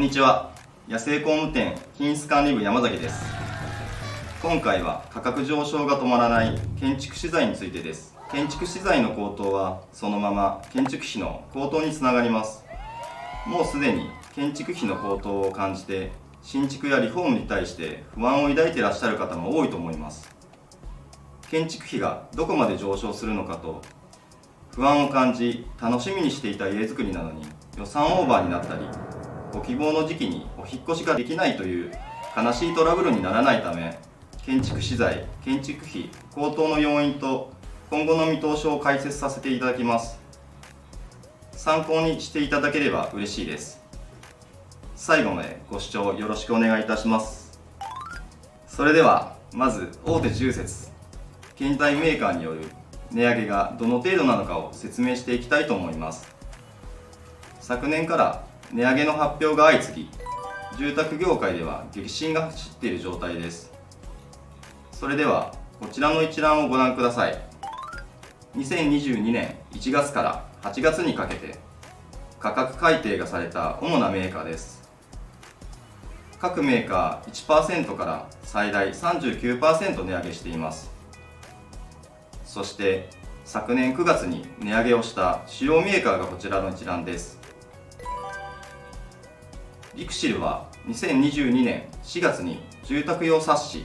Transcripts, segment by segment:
んにちは。野生工務店品質管理部山崎です。今回は価格上昇が止まらない建築資材についてです。建築資材の高騰はそのまま建築費の高騰につながります。もうすでに建築費の高騰を感じて新築やリフォームに対して不安を抱いていらっしゃる方も多いと思います。建築費がどこまで上昇するのかと不安を感じ楽しみにしていた家づくりなのに予算オーバーになったりご希望の時期にお引越しができないという悲しいトラブルにならないため建築資材建築費高騰の要因と今後の見通しを解説させていただきます。参考にしていただければ嬉しいです。最後までご視聴よろしくお願いいたします。それではまず大手重説。建材メーカーによる値上げがどの程度なのかを説明していきたいと思います。昨年から値上げの発表が相次ぎ住宅業界では激震が走っている状態です。それではこちらの一覧をご覧ください。2022年1月から8月にかけて価格改定がされた主なメーカーです。各メーカー1%から最大39%値上げしています。そして昨年9月に値上げをした主要メーカーがこちらの一覧です。リクシルは2022年4月に住宅用冊子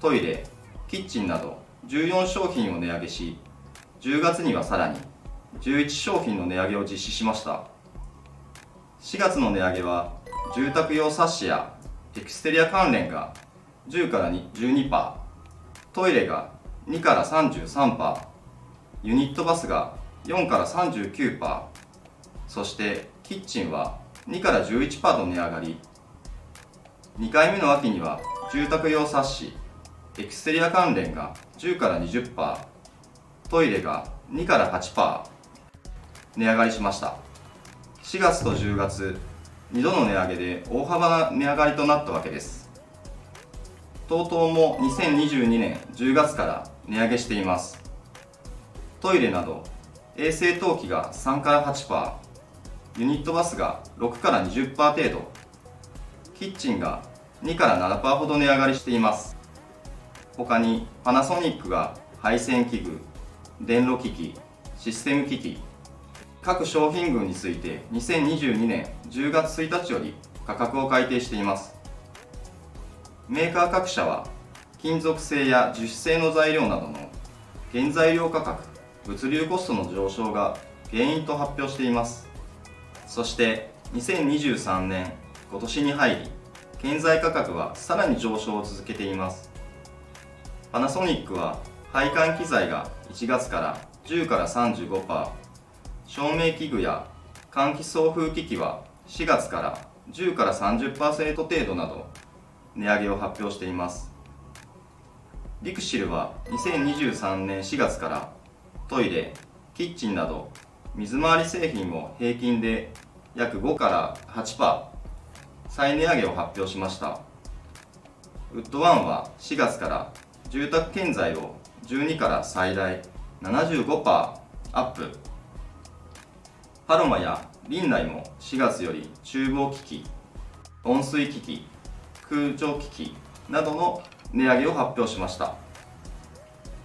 トイレキッチンなど14商品を値上げし10月にはさらに11商品の値上げを実施しました。4月の値上げは住宅用冊子やエクステリア関連が10から12%トイレが2から33%ユニットバスが4から39%そしてキッチンは2から11%と値上がり。2回目の秋には住宅用冊子エクステリア関連が10から20%トイレが2から8%値上がりしました。4月と10月2度の値上げで大幅な値上がりとなったわけです。TOTO も2022年10月から値上げしています。トイレなど衛生陶器が3から8%ユニットバスが6から20%程度。キッチンが2から7%ほど値上がりしています。他にパナソニックが配線器具電路機器システム機器。各商品群について2022年10月1日より価格を改定しています。メーカー各社は金属製や樹脂製の材料などの原材料価格物流コストの上昇が原因と発表しています。そして2023年今年に入り建材価格はさらに上昇を続けています。パナソニックは配管機材が1月から10から35%照明器具や換気送風機器は4月から10から30%程度など値上げを発表しています。リクシルは2023年4月からトイレキッチンなど水回り製品を平均で約5から8%再値上げを発表しました。ウッドワンは4月から住宅建材を12から最大75%アップ。パロマやリンナイも4月より厨房機器温水機器空調機器などの値上げを発表しました。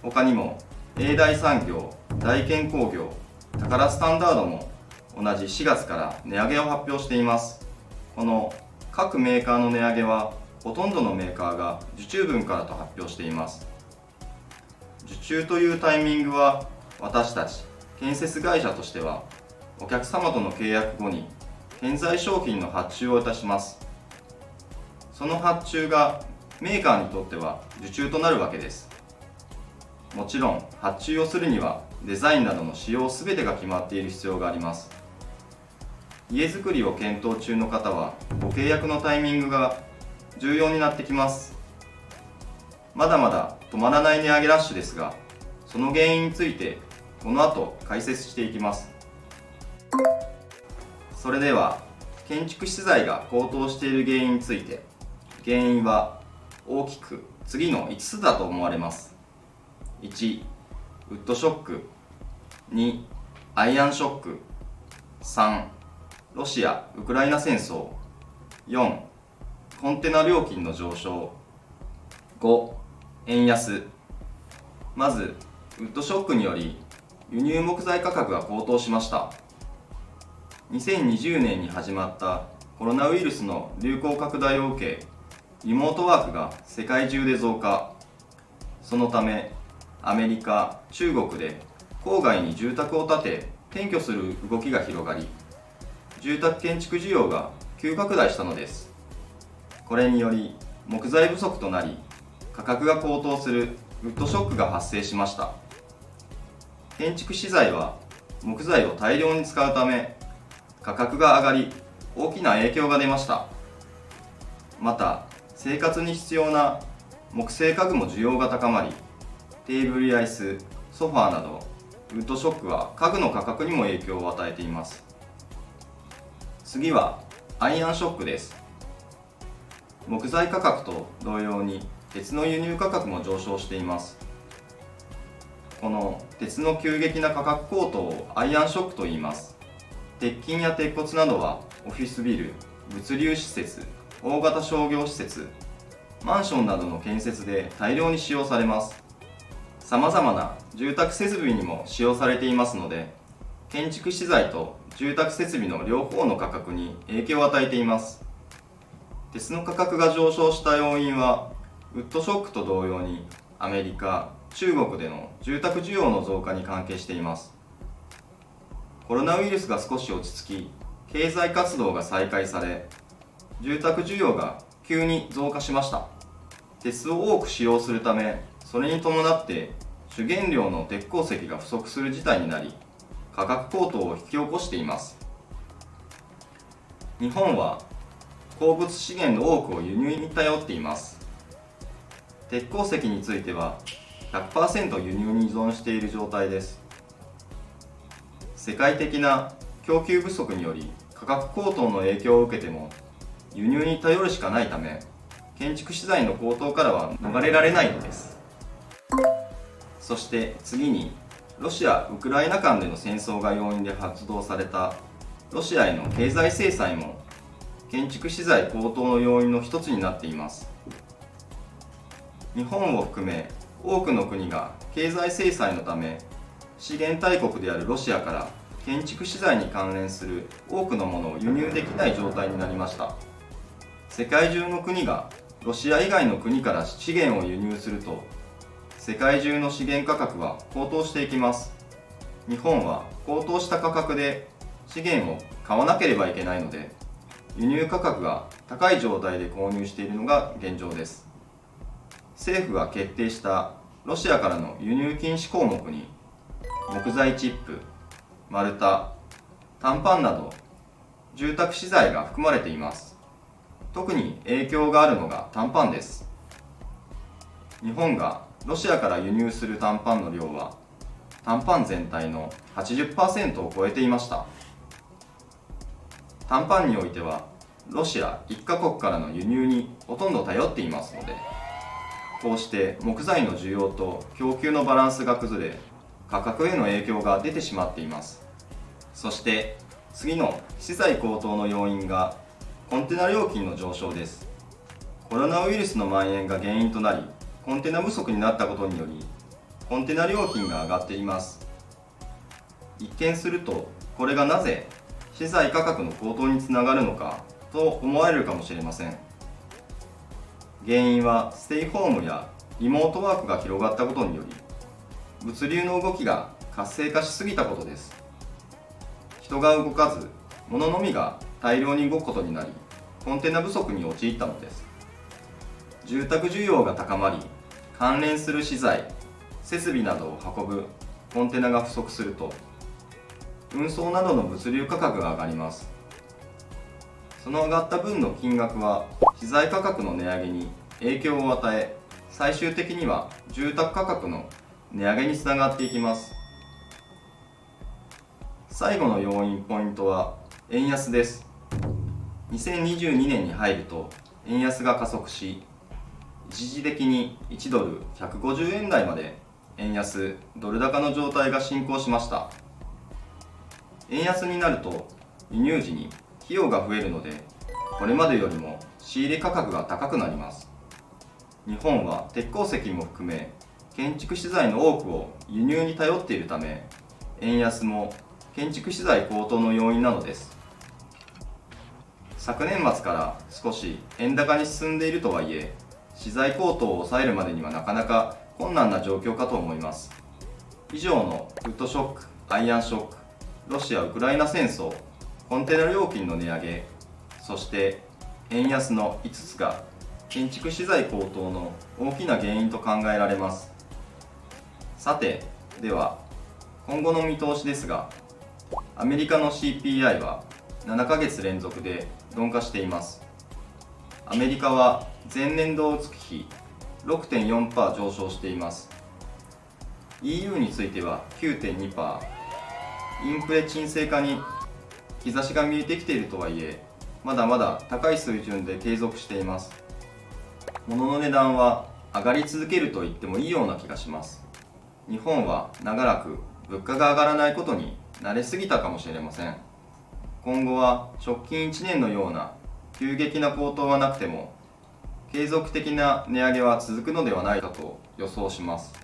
他にも永大産業大健工業宝スタンダードも同じ4月から値上げを発表しています。この各メーカーの値上げはほとんどのメーカーが受注分からと発表しています。受注というタイミングは私たち建設会社としてはお客様との契約後に建材商品の発注をいたします。その発注がメーカーにとっては受注となるわけです。もちろん発注をするにはデザインなどの仕様全てが決まっている必要があります。家づくりを検討中の方はご契約のタイミングが重要になってきます。まだまだ止まらない値上げラッシュですがその原因についてこの後解説していきます。それでは建築資材が高騰している原因について原因は大きく次の5つだと思われます。1ウッドショック2アイアンショック3ロシア・ウクライナ戦争4コンテナ料金の上昇5円安。まずウッドショックにより輸入木材価格が高騰しました。2020年に始まったコロナウイルスの流行拡大を受けリモートワークが世界中で増加。そのためアメリカ中国で郊外に住宅を建て転居する動きが広がり住宅建築需要が急拡大したのです。これにより木材不足となり価格が高騰するウッドショックが発生しました。建築資材は木材を大量に使うため価格が上がり大きな影響が出ました。また生活に必要な木製家具も需要が高まりテーブルや椅子ソファーなどウッドショックは家具の価格にも影響を与えています。次はアイアンショックです。木材価格と同様に鉄の輸入価格も上昇しています。この鉄の急激な価格高騰をアイアンショックと言います。鉄筋や鉄骨などはオフィスビル物流施設大型商業施設マンションなどの建設で大量に使用されます。さまざまな住宅設備にも使用されていますので建築資材と住宅設備の両方の価格に影響を与えています。鉄の価格が上昇した要因はウッドショックと同様にアメリカ中国での住宅需要の増加に関係しています。コロナウイルスが少し落ち着き経済活動が再開され住宅需要が急に増加しました。鉄を多く使用するためそれに伴って主原料の鉄鉱石が不足する事態になり価格高騰を引き起こしています。日本は鉱物資源の多くを輸入に頼っています。鉄鉱石については100%輸入に依存している状態です。世界的な供給不足により価格高騰の影響を受けても輸入に頼るしかないため建築資材の高騰からは逃れられないのです。そして次にロシア・ウクライナ間での戦争が要因で発動されたロシアへの経済制裁も建築資材高騰の要因の一つになっています。日本を含め多くの国が経済制裁のため資源大国であるロシアから建築資材に関連する多くのものを輸入できない状態になりました。世界中の国がロシア以外の国から資源を輸入すると世界中の資源価格は高騰していきます。日本は高騰した価格で資源を買わなければいけないので輸入価格が高い状態で購入しているのが現状です。政府が決定したロシアからの輸入禁止項目に木材チップ丸太短パンなど住宅資材が含まれています。特に影響があるのが短パンです。日本がロシアから輸入する短パンの量は短パン全体の80%を超えていました。短パンにおいてはロシア1カ国からの輸入にほとんど頼っていますのでこうして木材の需要と供給のバランスが崩れ価格への影響が出てしまっています。そして次の資材高騰の要因がコンテナ料金の上昇です。コロナウイルスの蔓延が原因となりコンテナ不足になったことによりコンテナ料金が上がっています。一見するとこれがなぜ資材価格の高騰につながるのかと思われるかもしれません。原因はステイホームやリモートワークが広がったことにより物流の動きが活性化しすぎたことです。人が動かず物のみが大量に動くことになりコンテナ不足に陥ったのです。住宅需要が高まり関連する資材設備などを運ぶコンテナが不足すると運送などの物流価格が上がります。その上がった分の金額は資材価格の値上げに影響を与え最終的には住宅価格の値上げにつながっていきます。最後の要因ポイントは円安です。2022年に入ると円安が加速し一時的に1ドル150円台まで円安ドル高の状態が進行しました。円安になると輸入時に費用が増えるのでこれまでよりも仕入れ価格が高くなります。日本は鉄鉱石も含め建築資材の多くを輸入に頼っているため円安も建築資材高騰の要因なのです。昨年末から少し円高に進んでいるとはいえ資材高騰を抑えるまでにはなかなか困難な状況かと思います。以上のウッドショックアイアンショックロシア・ウクライナ戦争コンテナ料金の値上げそして円安の5つが建築資材高騰の大きな原因と考えられます。さてでは今後の見通しですがアメリカの CPI は7ヶ月連続で鈍化しています。アメリカは前年同月比6.4%上昇しています。EU については9.2%インフレ沈静化に兆しが見えてきているとはいえまだまだ高い水準で継続しています。物の値段は上がり続けると言ってもいいような気がします。日本は長らく物価が上がらないことに慣れすぎたかもしれません。今後は直近1年のような急激な高騰はなくても継続的な値上げは続くのではないかと予想します。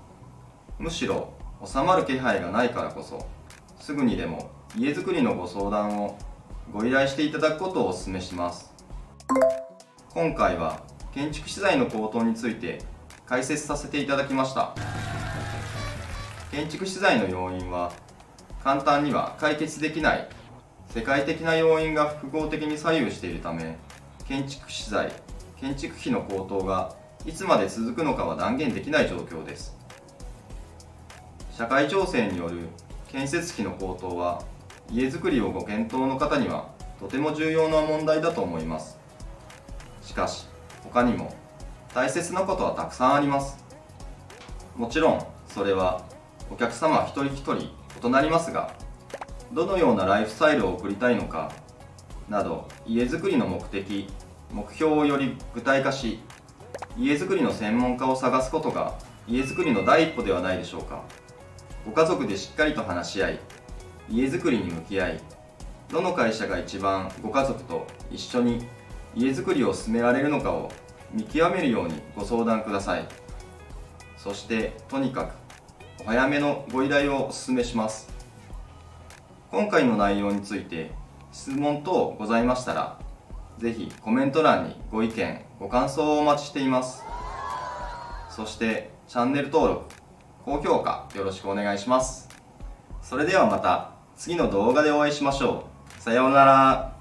むしろ収まる気配がないからこそすぐにでも家づくりのご相談をご依頼していただくことをお勧めします。今回は建築資材の高騰について解説させていただきました。建築資材の要因は簡単には解決できない世界的な要因が複合的に左右しているため建築資材建築費の高騰がいつまで続くのかは断言できない状況です。社会情勢による建設費の高騰は家づくりをご検討の方にはとても重要な問題だと思います。しかし他にも大切なことはたくさんあります。もちろんそれはお客様一人一人異なりますがどのようなライフスタイルを送りたいのかなど家づくりの目的目標をより具体化し家づくりの専門家を探すことが家づくりの第一歩ではないでしょうか。ご家族でしっかりと話し合い家づくりに向き合いどの会社が一番ご家族と一緒に家づくりを進められるのかを見極めるようにご相談ください。そしてとにかくお早めのご依頼をお勧めします。今回の内容について質問等ございましたらぜひコメント欄にご意見ご感想をお待ちしています。そしてチャンネル登録高評価よろしくお願いします。それではまた次の動画でお会いしましょう。さようなら。